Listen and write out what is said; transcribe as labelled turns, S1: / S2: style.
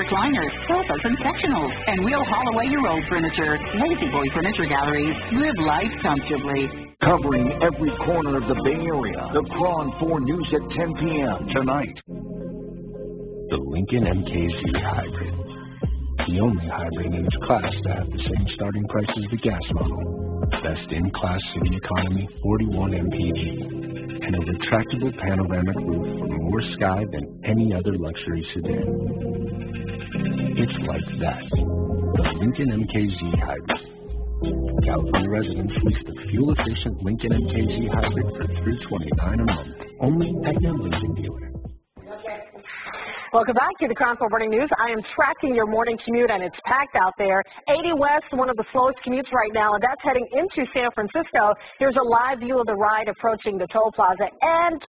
S1: recliners, sofas, and sectionals. And we'll haul away your old furniture. La-Z-Boy Furniture Galleries. Live life comfortably.
S2: Covering every corner of the Bay Area. The KRON 4 News at 10 p.m. tonight.
S3: The Lincoln MKZ Hybrid. The only hybrid in its class to have the same starting price as the gas model. Best in class city economy, 41 mpg. And a retractable panoramic roof for more sky than any other luxury sedan. It's like that. The Lincoln MKZ Hybrid. California residents lease the fuel-efficient Lincoln MKZ Hybrid for 329 a month. Only at your Lincoln dealer.
S4: Welcome back to the 4 Morning News. I am tracking your morning commute, and it's packed out there. 80 West, one of the slowest commutes right now, and that's heading into San Francisco. Here's a live view of the ride approaching the toll plaza. And